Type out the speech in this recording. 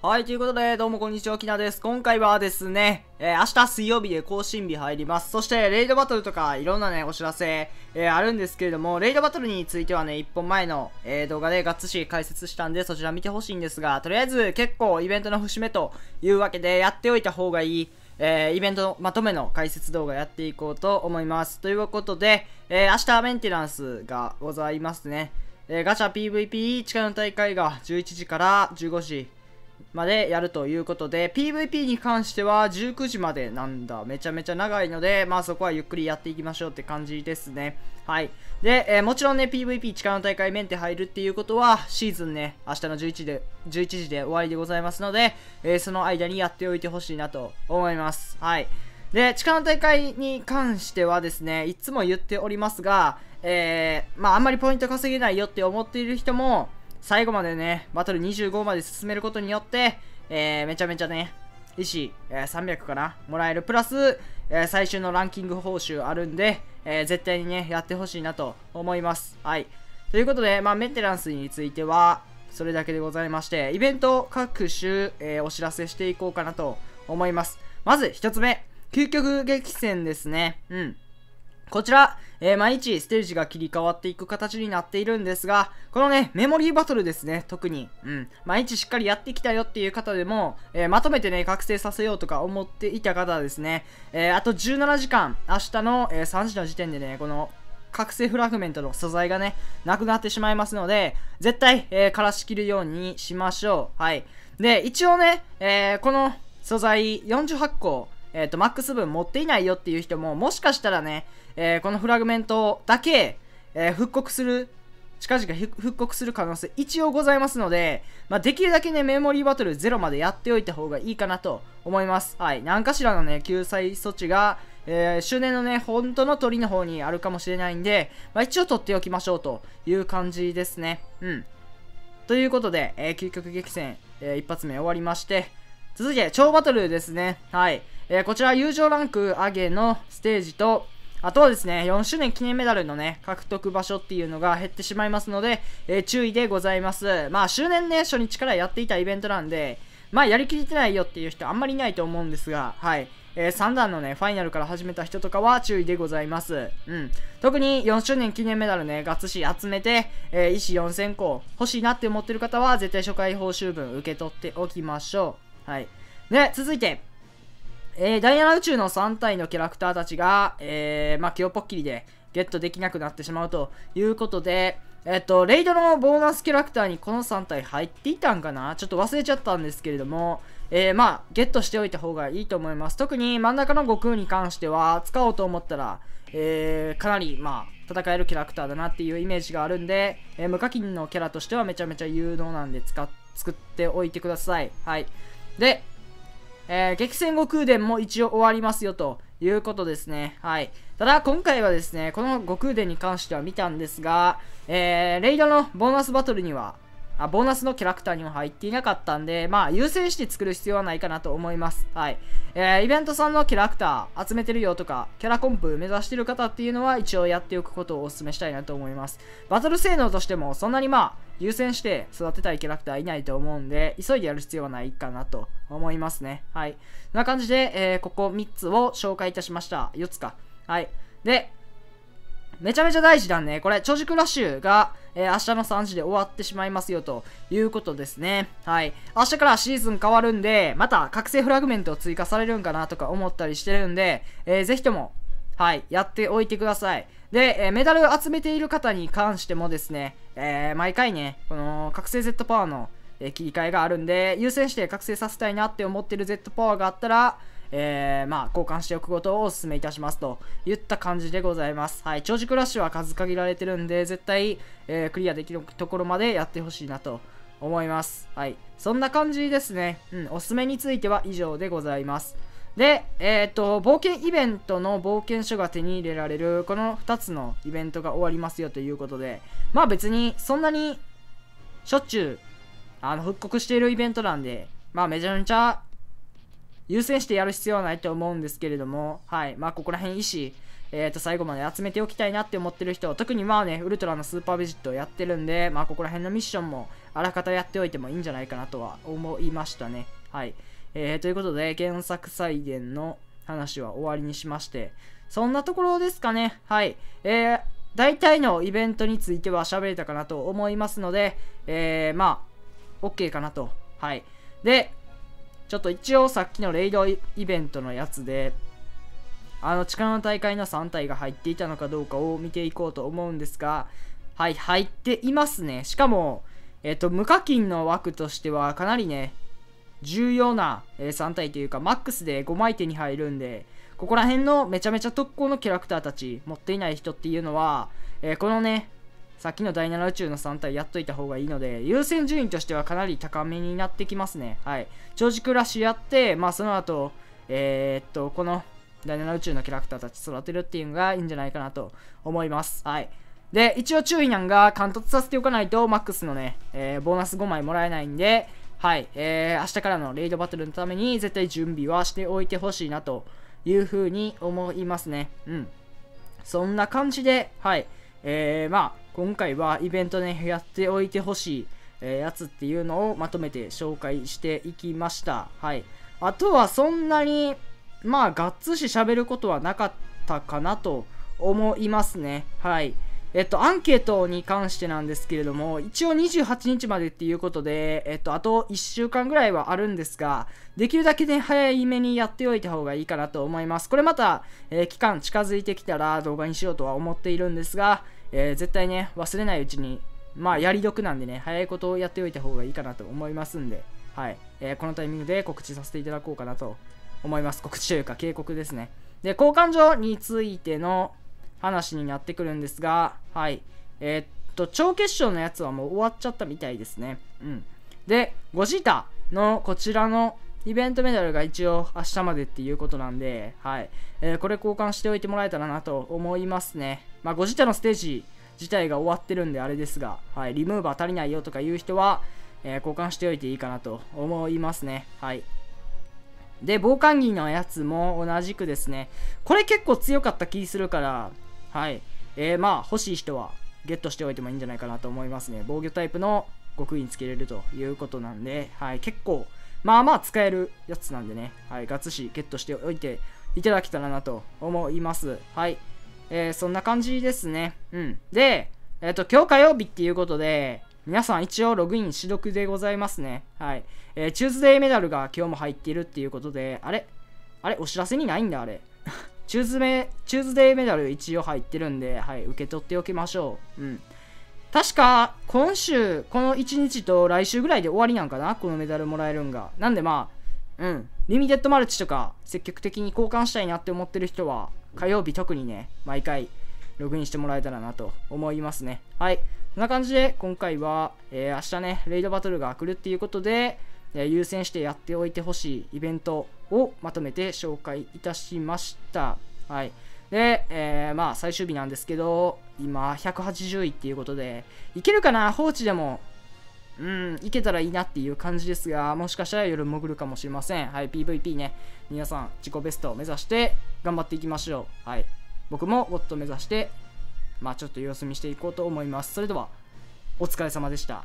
はい、ということで、どうもこんにちは、きなです。今回はですね、えー、明日水曜日で更新日入ります。そして、レイドバトルとか、いろんなね、お知らせ、えー、あるんですけれども、レイドバトルについてはね、1本前の、えー、動画でがっつし解説したんで、そちら見てほしいんですが、とりあえず、結構イベントの節目というわけで、やっておいた方がいい、えー、イベントのまとめの解説動画やっていこうと思います。ということで、えー、明日メンテナンスがございますね。えー、ガチャ PVP 力の大会が11時から15時までやるということで、PVP に関しては19時までなんだ。めちゃめちゃ長いので、まあそこはゆっくりやっていきましょうって感じですね。はい。で、えー、もちろんね、PVP 力の大会メンテ入るっていうことは、シーズンね、明日の11時で、11時で終わりでございますので、えー、その間にやっておいてほしいなと思います。はい。で、力の大会に関してはですね、いつも言っておりますが、えー、まああんまりポイント稼げないよって思っている人も、最後までね、バトル25まで進めることによって、えー、めちゃめちゃね、石、えー、300かなもらえる。プラス、えー、最終のランキング報酬あるんで、えー、絶対にね、やってほしいなと思います。はい。ということで、まあ、メンテナンスについては、それだけでございまして、イベント各種、えー、お知らせしていこうかなと思います。まず、一つ目、究極激戦ですね。うん。こちら、えー、毎日ステージが切り替わっていく形になっているんですが、このね、メモリーバトルですね、特に。うん。毎日しっかりやってきたよっていう方でも、えー、まとめてね、覚醒させようとか思っていた方はですね、えー、あと17時間、明日の、え3時の時点でね、この、覚醒フラグメントの素材がね、なくなってしまいますので、絶対、えー、枯らしきるようにしましょう。はい。で、一応ね、えこの素材48個、えっ、と、マックス分持っていないよっていう人も、もしかしたらね、えー、このフラグメントだけ、えー、復刻する、近々復刻する可能性一応ございますので、まあ、できるだけね、メモリーバトル0までやっておいた方がいいかなと思います。はい。何かしらのね、救済措置が、えー、周年のね、本当の鳥の方にあるかもしれないんで、まあ、一応取っておきましょうという感じですね。うん。ということで、えー、究極激戦、えー、一発目終わりまして、続いて、超バトルですね。はい。えー、こちら、友情ランク上げのステージと、あとはですね、4周年記念メダルのね、獲得場所っていうのが減ってしまいますので、えー、注意でございます。まあ、周年ね、初日からやっていたイベントなんで、まあ、やりきれてないよっていう人あんまりいないと思うんですが、はい。えー、3段のね、ファイナルから始めた人とかは注意でございます。うん。特に4周年記念メダルね、ガッツシ集めて、えー、石4000個欲しいなって思ってる方は、絶対初回報酬分受け取っておきましょう。はい。で、続いて、えー、ダイアナ宇宙の3体のキャラクターたちが、えー、まあ、キヨポッキリでゲットできなくなってしまうということで、えっと、レイドのボーナスキャラクターにこの3体入っていたんかな？ちょっと忘れちゃったんですけれども、えー、まあ、ゲットしておいた方がいいと思います。特に真ん中の悟空に関しては、使おうと思ったら、えー、かなり、まあ、戦えるキャラクターだなっていうイメージがあるんで、えー、無課金のキャラとしてはめちゃめちゃ有能なんで使っ、作っておいてください。はい。で、えー、激戦悟空伝も一応終わりますよということですね。はい。ただ、今回はですね、この悟空伝に関しては見たんですが、えー、レイドのボーナスバトルには、あボーナスのキャラクターにも入っていなかったんで、まあ、優先して作る必要はないかなと思います。はい。えー、イベントさんのキャラクター集めてるよとか、キャラコンプ目指してる方っていうのは一応やっておくことをお勧めしたいなと思います。バトル性能としても、そんなにまあ、優先して育てたいキャラクターいないと思うんで、急いでやる必要はないかなと思いますね。はい。こんな感じで、えー、ここ3つを紹介いたしました。4つか。はい。で、めちゃめちゃ大事だね。これ、超軸ラッシュが、えー、明日の3時で終わってしまいますよということですね。はい。明日からシーズン変わるんで、また覚醒フラグメントを追加されるんかなとか思ったりしてるんで、えー、ぜひとも、はい、やっておいてください。で、えー、メダル集めている方に関してもですね、えー、毎回ね、この覚醒 Z パワーの、え切り替えがあるんで、優先して覚醒させたいなって思ってる Z パワーがあったら、えー、まあ、交換しておくことをお勧めいたしますといった感じでございます。はい。長軸ラッシュは数限られてるんで、絶対、えー、クリアできるところまでやってほしいなと思います。はい。そんな感じですね。うん。おすすめについては以上でございます。で、えっ、と、冒険イベントの冒険書が手に入れられる、この2つのイベントが終わりますよということで、まあ別にそんなにしょっちゅう、あの、復刻しているイベントなんで、まあめちゃめちゃ優先してやる必要はないと思うんですけれども、はい。まあ、ここら辺石、えっ、ー、と、最後まで集めておきたいなって思ってる人、特にまあね、ウルトラのスーパービジットをやってるんで、まあ、ここら辺のミッションもあらかたやっておいてもいいんじゃないかなとは思いましたね。はい。えー、ということで、原作再現の話は終わりにしまして、そんなところですかね。はい。えー、大体のイベントについては喋れたかなと思いますので、えー、まあ、OK かなと。はい。で、ちょっと一応さっきのレイドイベントのやつで、あの力の大会の3体が入っていたのかどうかを見ていこうと思うんですが、はい、入っていますね。しかも、えっ、と、無課金の枠としてはかなりね、重要な、えー、3体というか、マックスで5枚手に入るんで、ここら辺のめちゃめちゃ特攻のキャラクターたち持っていない人っていうのは、えー、このね、さっきの第7宇宙の3体やっといた方がいいので、優先順位としてはかなり高めになってきますね。はい。長軸ラッシュやって、まあその後、えー、っと、この第7宇宙のキャラクターたち育てるっていうのがいいんじゃないかなと思います。はい。で、一応注意なんが、貫突させておかないと、マックスのね、えー、ボーナス5枚もらえないんで、はい、えー、明日からのレイドバトルのために絶対準備はしておいてほしいなというふうに思いますね。うん。そんな感じで、はい、えー、まあ、今回はイベントで、ね、やっておいてほしい、え、やつっていうのをまとめて紹介していきました。はい。あとはそんなに、まあ、がっつし喋ることはなかったかなと思いますね。はい。えっと、アンケートに関してなんですけれども、一応28日までっていうことで、えっと、あと1週間ぐらいはあるんですが、できるだけね、早いめにやっておいた方がいいかなと思います。これまた、えー、期間近づいてきたら動画にしようとは思っているんですが、えー、絶対ね、忘れないうちに、まあ、やり得なんでね、早いことをやっておいた方がいいかなと思いますんで、はい。えー、このタイミングで告知させていただこうかなと思います。告知というか警告ですね。で、交換所についての、話になってくるんですが、はい。えー、っと、超決勝のやつはもう終わっちゃったみたいですね。うん。で、ゴジータのこちらのイベントメダルが一応明日までっていうことなんで、はい。えー、これ交換しておいてもらえたらなと思いますね。まあ、ゴジタのステージ自体が終わってるんであれですが、はい。リムーバー足りないよとかいう人は、えー、交換しておいていいかなと思いますね。はい。で、防寒着のやつも同じくですね。これ結構強かった気するから、はい。えー、まあ、欲しい人はゲットしておいてもいいんじゃないかなと思いますね。防御タイプの極印つけれるということなんで、はい。結構、まあまあ使えるやつなんでね、はい。ガツシゲットしておいていただけたらなと思います。はい。えー、そんな感じですね。うん。で、えっ、ー、と、今日火曜日っていうことで、皆さん一応ログインし読でございますね。はい。えー、チューズデーメダルが今日も入っているっていうことで、あれ？あれ？お知らせにないんだ、あれ。チューズメ、チューズデーメダル一応入ってるんで、はい、受け取っておきましょう。うん。確か、今週、この1日と来週ぐらいで終わりなんかな？このメダルもらえるんが。なんでまあ、うん。リミテッドマルチとか、積極的に交換したいなって思ってる人は、火曜日特にね、毎回、ログインしてもらえたらなと思いますね。はい。こんな感じで、今回は、えー、明日ね、レイドバトルが来るっていうことで、え優先してやっておいてほしいイベントをまとめて紹介いたしました。はい。で、えー、まあ最終日なんですけど、今180位っていうことで、いけるかな？放置でも、うん、いけたらいいなっていう感じですが、もしかしたら夜潜るかもしれません。はい、PVP ね、皆さん自己ベストを目指して頑張っていきましょう。はい。僕ももっと目指して、まあちょっと様子見していこうと思います。それでは、お疲れ様でした。